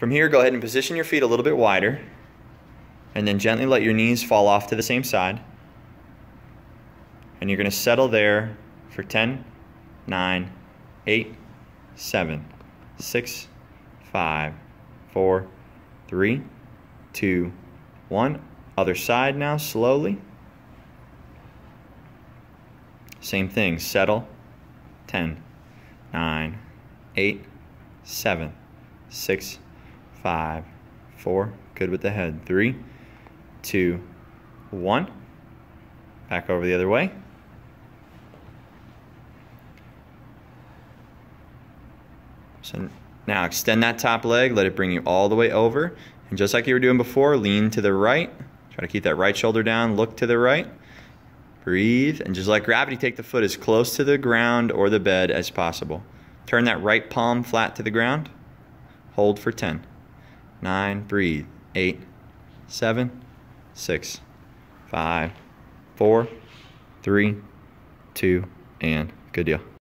From here, go ahead and position your feet a little bit wider. And then gently let your knees fall off to the same side. And you're going to settle there for 10, 9, 8, 7, 6, 5, 4, 3, 2, 1. Other side now, slowly. Same thing, settle. 10, 9, 8, 7, 6, 5, 4. Good with the head. Three, two, one. Back over the other way. So now extend that top leg, let it bring you all the way over. And just like you were doing before, lean to the right. Try to keep that right shoulder down, look to the right. Breathe, and just let gravity take the foot as close to the ground or the bed as possible. Turn that right palm flat to the ground. Hold for 10, 9, breathe, 8, 7, 6, 5, 4, 3, 2, and good deal.